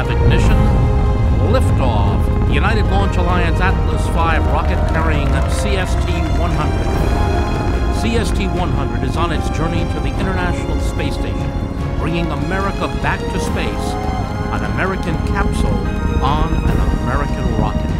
have ignition. Liftoff. The United Launch Alliance Atlas V rocket carrying CST-100. CST-100 is on its journey to the International Space Station, bringing America back to space. An American capsule on an American rocket.